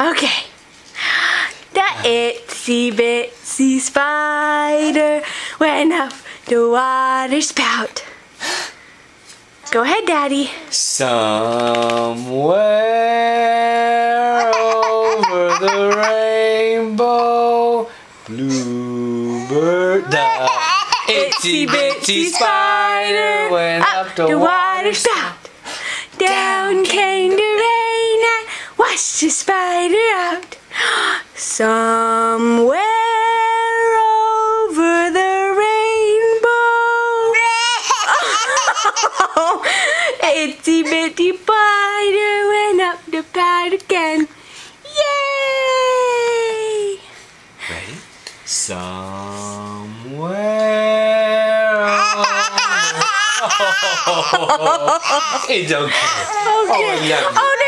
Okay. The itsy bitsy spider went up the water spout. Go ahead, Daddy. Somewhere over the rainbow, bluebird, the itsy bitsy spider went up the water spout. The spider out. Somewhere over the rainbow. Itsy bitty spider went up the spout again. Yay! Ready? Somewhere. over- it's okay. Okay. Oh, I love you. Oh